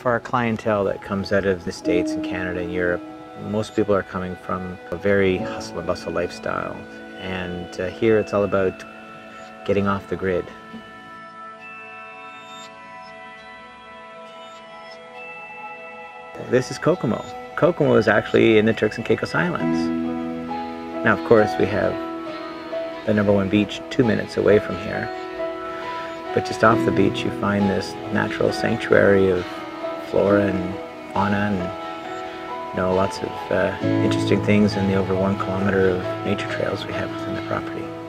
For our clientele that comes out of the States and Canada and Europe, most people are coming from a very hustle and bustle lifestyle. And uh, here it's all about getting off the grid. This is Kokomo. Kokomo is actually in the Turks and Caicos Islands. Now, of course, we have the number one beach two minutes away from here. But just off the beach, you find this natural sanctuary of flora and fauna and you know lots of uh, interesting things in the over one kilometer of nature trails we have within the property.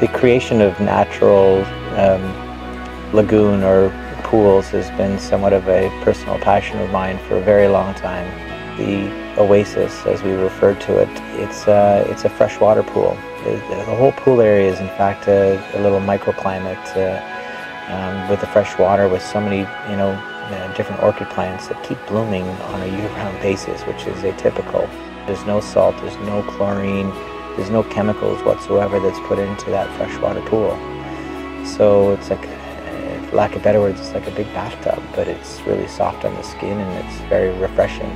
The creation of natural um, lagoon or pools has been somewhat of a personal passion of mine for a very long time. The oasis, as we refer to it, it's, uh, it's a freshwater pool. The, the, whole pool area is in fact a, a little microclimate uh, um, with the fresh water with so many you know, uh, different orchid plants that keep blooming on a year-round basis, which is atypical. There's no salt, there's no chlorine, there's no chemicals whatsoever that's put into that freshwater pool. So it's like, lack of better words, it's like a big bathtub, but it's really soft on the skin and it's very refreshing.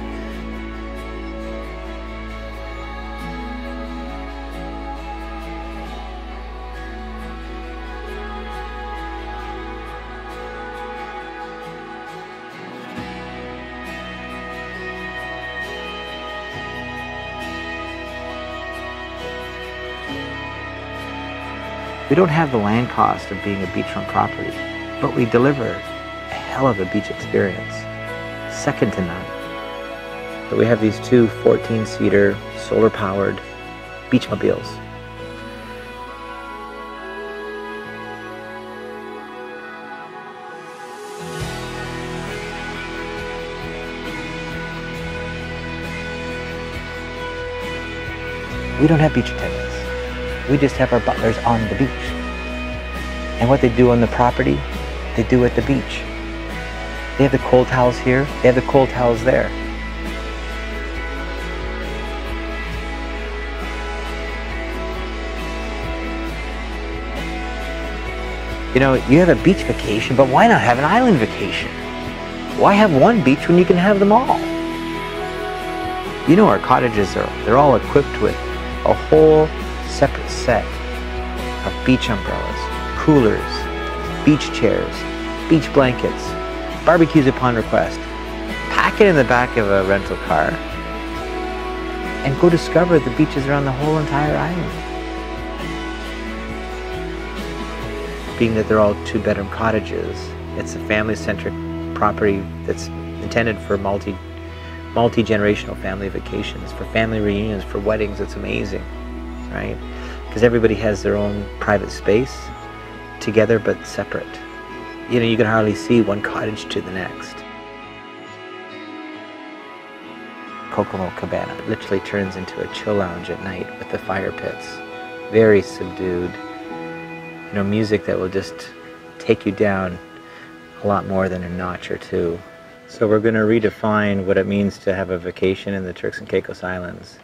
We don't have the land cost of being a beachfront property, but we deliver a hell of a beach experience, second to none. But we have these two 14-seater, solar-powered beachmobiles. We don't have beach attendants. We just have our butlers on the beach. And what they do on the property, they do at the beach. They have the cold towels here, they have the cold towels there. You know, you have a beach vacation, but why not have an island vacation? Why have one beach when you can have them all? You know our cottages are, they're all equipped with a whole separate set of beach umbrellas, coolers, beach chairs, beach blankets, barbecues upon request. Pack it in the back of a rental car and go discover the beaches around the whole entire island. Being that they're all two-bedroom cottages, it's a family-centric property that's intended for multi multi-generational family vacations, for family reunions, for weddings. It's amazing right? Because everybody has their own private space together but separate. You know, you can hardly see one cottage to the next. Kokomo Cabana literally turns into a chill lounge at night with the fire pits. Very subdued. You know, music that will just take you down a lot more than a notch or two. So we're going to redefine what it means to have a vacation in the Turks and Caicos Islands.